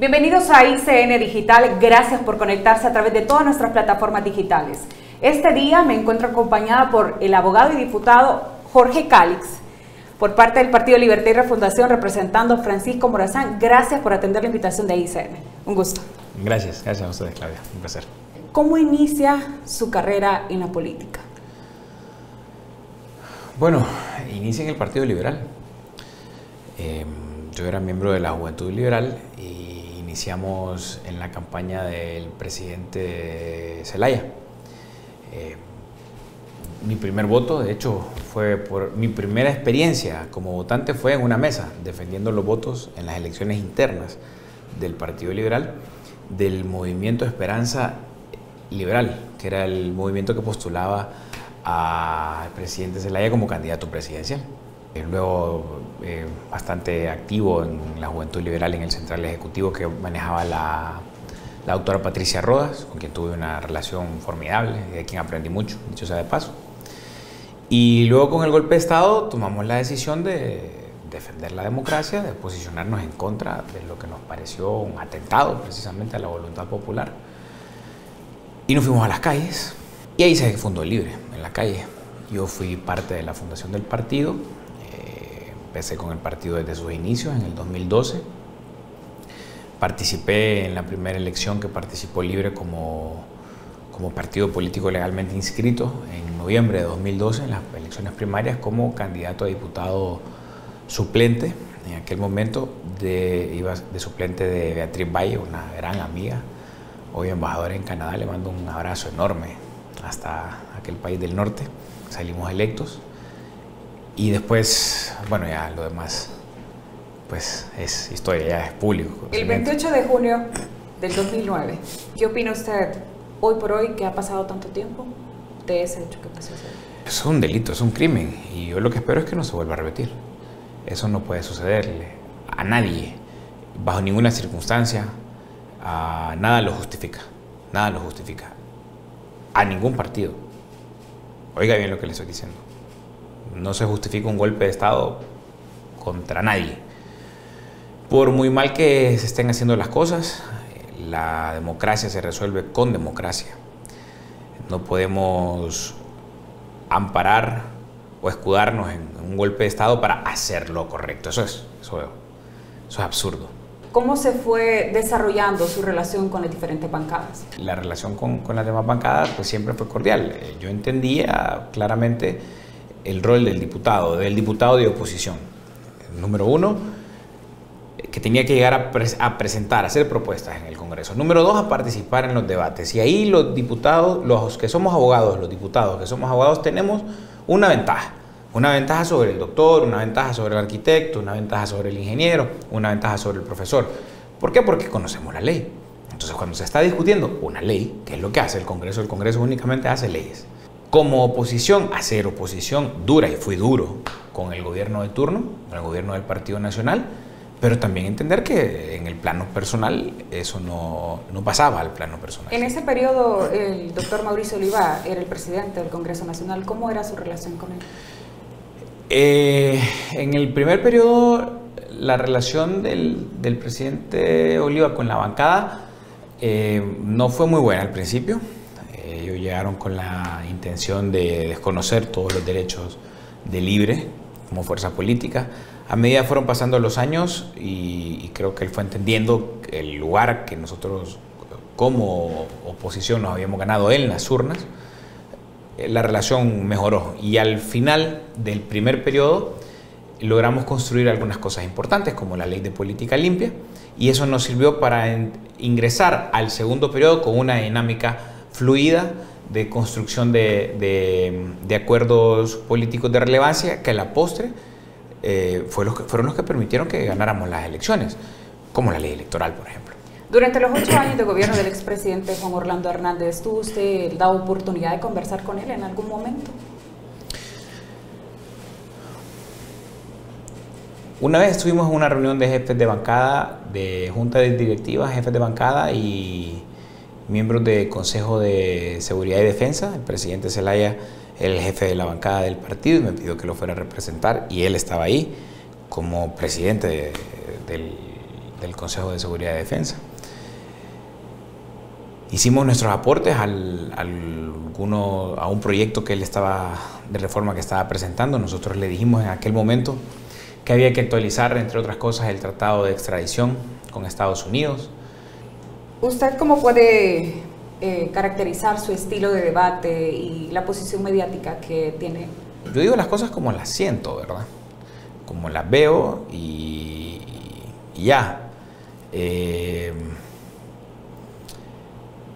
Bienvenidos a ICN Digital, gracias por conectarse a través de todas nuestras plataformas digitales. Este día me encuentro acompañada por el abogado y diputado Jorge Cálix, por parte del Partido Libertad y Fundación representando Francisco Morazán. Gracias por atender la invitación de ICN. Un gusto. Gracias, gracias a ustedes, Claudia. Un placer. ¿Cómo inicia su carrera en la política? Bueno, inicia en el Partido Liberal. Eh, yo era miembro de la Juventud Liberal y iniciamos en la campaña del presidente Zelaya. Eh, mi primer voto, de hecho, fue por mi primera experiencia como votante fue en una mesa, defendiendo los votos en las elecciones internas del Partido Liberal, del movimiento Esperanza Liberal, que era el movimiento que postulaba al presidente Zelaya como candidato presidencial. Eh, luego eh, bastante activo en la Juventud Liberal en el Central Ejecutivo que manejaba la, la doctora Patricia Rodas, con quien tuve una relación formidable, de quien aprendí mucho, dicho sea de paso. Y luego con el golpe de Estado tomamos la decisión de defender la democracia, de posicionarnos en contra de lo que nos pareció un atentado precisamente a la voluntad popular. Y nos fuimos a las calles y ahí se fundó el Libre, en la calle. Yo fui parte de la fundación del partido, Empecé con el partido desde sus inicios, en el 2012. Participé en la primera elección que participó Libre como, como partido político legalmente inscrito en noviembre de 2012, en las elecciones primarias, como candidato a diputado suplente. En aquel momento de, iba de suplente de Beatriz Valle, una gran amiga, hoy embajadora en Canadá. Le mando un abrazo enorme hasta aquel país del norte. Salimos electos. Y después, bueno, ya lo demás, pues es historia, ya es público. El 28 de junio del 2009, ¿qué opina usted hoy por hoy que ha pasado tanto tiempo de ese hecho que pasó? Es un delito, es un crimen y yo lo que espero es que no se vuelva a repetir. Eso no puede sucederle a nadie, bajo ninguna circunstancia, a nada lo justifica, nada lo justifica, a ningún partido. Oiga bien lo que le estoy diciendo no se justifica un golpe de Estado contra nadie. Por muy mal que se estén haciendo las cosas, la democracia se resuelve con democracia. No podemos amparar o escudarnos en un golpe de Estado para hacer lo correcto. Eso es, eso, es absurdo. ¿Cómo se fue desarrollando su relación con las diferentes bancadas? La relación con, con las demás bancadas pues, siempre fue cordial. Yo entendía claramente el rol del diputado, del diputado de oposición. Número uno, que tenía que llegar a, presentar, a hacer propuestas en el Congreso. Número dos, a participar en los debates. Y ahí los diputados, los que somos abogados, los diputados que somos abogados, tenemos una ventaja. Una ventaja sobre el doctor, una ventaja sobre el arquitecto, una ventaja sobre el ingeniero, una ventaja sobre el profesor. ¿Por qué? Porque conocemos la ley. Entonces, cuando se está discutiendo una ley, que es lo que hace el Congreso, el Congreso únicamente hace leyes como oposición, hacer oposición dura, y fui duro con el gobierno de turno, con el gobierno del Partido Nacional, pero también entender que en el plano personal eso no, no pasaba al plano personal. En ese periodo, el doctor Mauricio Oliva era el presidente del Congreso Nacional. ¿Cómo era su relación con él? Eh, en el primer periodo, la relación del, del presidente Oliva con la bancada eh, no fue muy buena al principio ellos llegaron con la intención de desconocer todos los derechos de libre como fuerza política. A medida fueron pasando los años y, creo que él fue entendiendo el lugar que nosotros como oposición nos habíamos ganado en las urnas, eh, la relación mejoró y al final del primer periodo logramos construir algunas cosas importantes como la ley de política limpia y eso nos sirvió para ingresar al segundo periodo con una dinámica fluida de construcción de, de, acuerdos políticos de relevancia que a la postre eh, fue los que, fueron los que permitieron que ganáramos las elecciones, como la ley electoral, por ejemplo. Durante los ocho años de gobierno del expresidente Juan Orlando Hernández, ¿tuvo usted la oportunidad de conversar con él en algún momento? Una vez estuvimos en una reunión de jefes de bancada, de junta de directivas, jefes de bancada y miembros del Consejo de Seguridad y Defensa, el presidente Zelaya, el jefe de la bancada del partido, y me pidió que lo fuera a representar y él estaba ahí como presidente del Consejo de Seguridad y Defensa. Hicimos nuestros aportes al, a un proyecto que él estaba, de reforma que estaba presentando. Nosotros le dijimos en aquel momento que había que actualizar, entre otras cosas, el tratado de extradición con Estados Unidos. ¿Usted cómo puede eh, caracterizar su estilo de debate y la posición mediática que tiene? Yo digo las cosas como las siento, ¿verdad? Como las veo y, ya. Eh,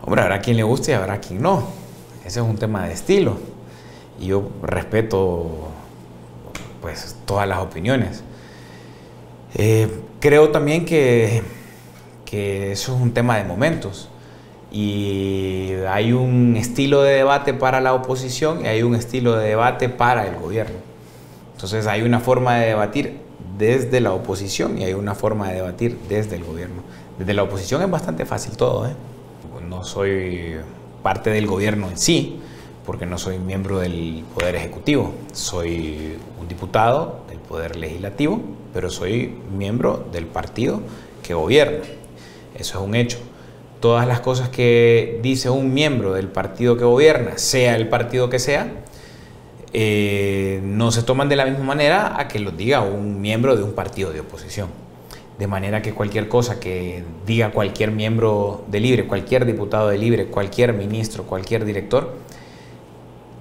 hombre, habrá quien le guste y habrá quien no. Ese es un tema de estilo. Y yo respeto pues todas las opiniones. Eh, creo también que, que eso es un tema de momentos y hay un estilo de debate para la oposición y hay un estilo de debate para el gobierno. Entonces hay una forma de debatir desde la oposición y hay una forma de debatir desde el gobierno. Desde la oposición es bastante fácil todo. ¿eh? No soy parte del gobierno en sí, porque no soy miembro del Poder Ejecutivo. Soy un diputado del Poder Legislativo, pero soy miembro del partido que gobierna. Eso es un hecho todas las cosas que dice un miembro del partido que gobierna, sea el partido que sea, eh, no se toman de la misma manera a que lo diga un miembro de un partido de oposición. De manera que cualquier cosa que diga cualquier miembro de Libre, cualquier diputado de Libre, cualquier ministro, cualquier director,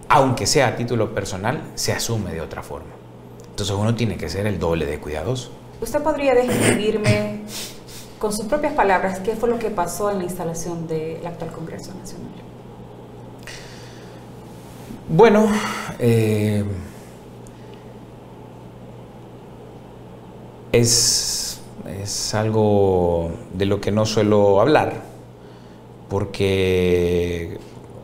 aunque sea a título personal, se asume de otra forma. Entonces uno tiene que ser el doble de cuidadoso. ¿Usted podría describirme con sus propias palabras, ¿qué fue lo que pasó en la instalación del actual Congreso Nacional? Bueno, eh, es, es algo de lo que no suelo hablar, porque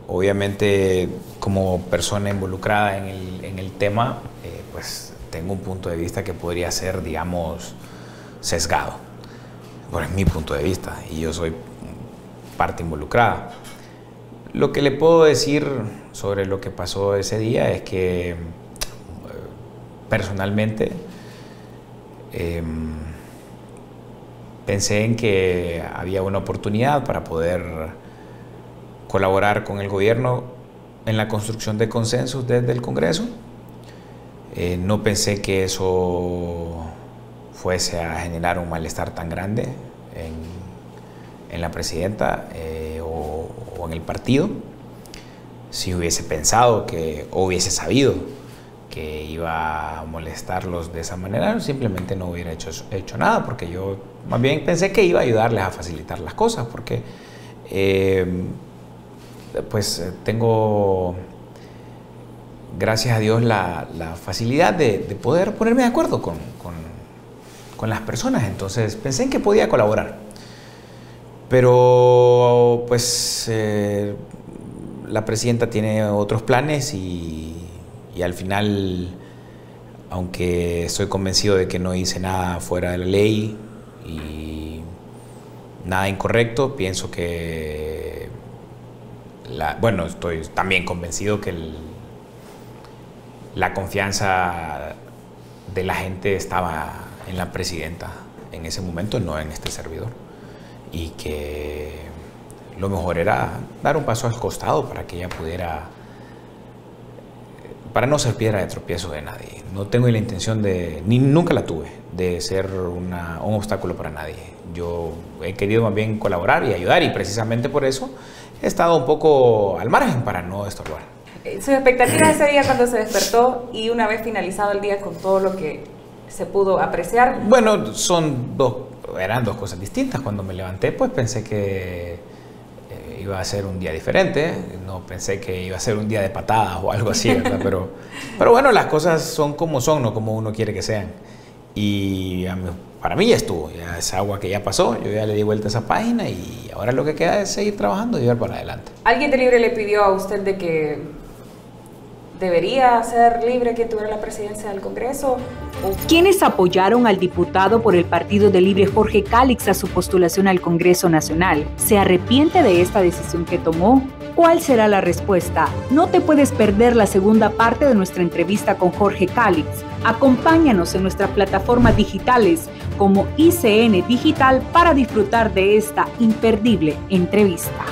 obviamente como persona involucrada en el, en el tema, eh, pues tengo un punto de vista que podría ser, digamos, sesgado por mi punto de vista, y yo soy parte involucrada. Lo que le puedo decir sobre lo que pasó ese día es que eh, personalmente em, pensé en que había una oportunidad para poder colaborar con el gobierno en la construcción de consensos desde el Congreso. Eh, no pensé que eso fuese a generar un malestar tan grande en, la presidenta eh, o, en el partido, si hubiese pensado que, o hubiese sabido que iba a molestarlos de esa manera, simplemente no hubiera hecho, hecho nada, porque yo más bien pensé que iba a ayudarles a facilitar las cosas, porque eh, pues tengo, gracias a Dios, la, facilidad de, poder ponerme de acuerdo con las personas, entonces pensé en que podía colaborar. Pero pues eh, la presidenta tiene otros planes y, al final, aunque estoy convencido de que no hice nada fuera de la ley y nada incorrecto, pienso que, bueno, estoy también convencido que la confianza de la gente estaba en la presidenta en ese momento, no en este servidor. Y que lo mejor era dar un paso al costado para que ella pudiera, para no ser piedra de tropiezo de nadie. No tengo la intención de, ni nunca la tuve, de ser un obstáculo para nadie. Yo he querido más bien colaborar y ayudar y precisamente por eso he estado un poco al margen para no estorbar. Eh, ¿Su expectativa ese día cuando se despertó y una vez finalizado el día con todo lo que se pudo apreciar? Bueno, son dos, eran dos cosas distintas. Cuando me levanté, pues pensé que eh, iba a ser un día diferente, no pensé que iba a ser un día de patadas o algo así, ¿verdad? Pero, pero bueno, las cosas son como son, no como uno quiere que sean. Y para mí ya estuvo, ya es agua que ya pasó, yo ya le di vuelta a esa página y ahora lo que queda es seguir trabajando y ver para adelante. ¿Alguien de Libre le pidió a usted de que ¿Debería ser libre que tuviera la presidencia del Congreso? Quienes apoyaron al diputado por el Partido de Libre Jorge Cálix a su postulación al Congreso Nacional, ¿se arrepiente de esta decisión que tomó? ¿Cuál será la respuesta? No te puedes perder la segunda parte de nuestra entrevista con Jorge Cálix. Acompáñanos en nuestras plataformas digitales como ICN Digital para disfrutar de esta imperdible entrevista.